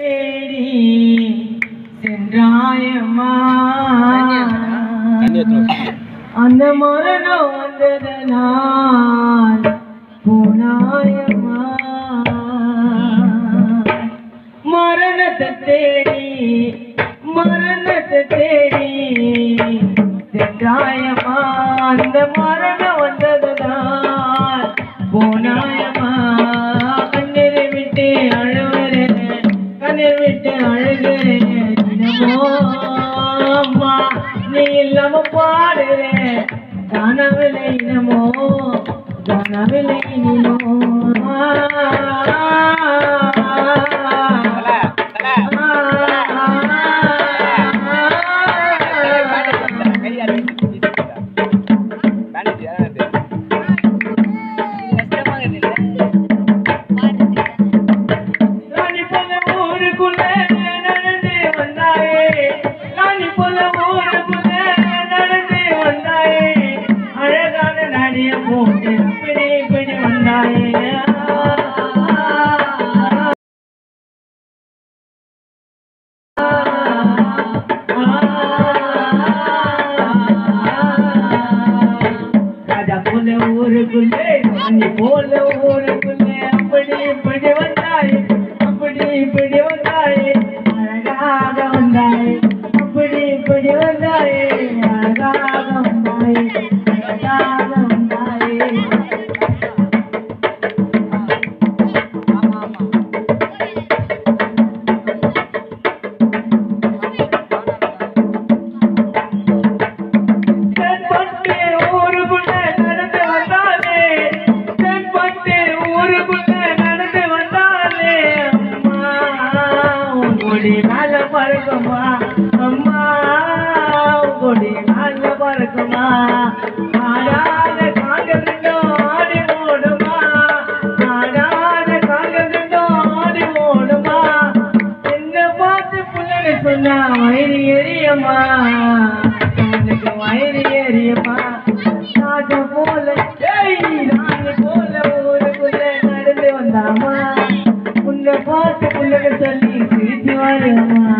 தேடி சென்றாயம்மா. அந்த மரணம் வந்ததனால் போனாயம்மா. மரணத்தை தேடி மரணத்தை தேடி சென்றாயம்மா. அந்த மரணம் விட்டு அம்மா நீ இல்லாம பாடுறேன். கனவுல இனமோ கனவுல இனமோ. போல ஊருக்குள்ளே ராணி போல ஊருக்குள்ளே கொடி மேல பறக்குமா? அம்மா கொடி மேல பறக்குமா? ஆடாத காங்கள் ஆடி ஓடுமா? ஆடாத காங்கள் ஆடி ஓடுமா? என்ன பார்த்து சொன்னா வயிறு எரியம்மா. பார்த்து புள்ளக சொல்லி சிரிச்சு வருமா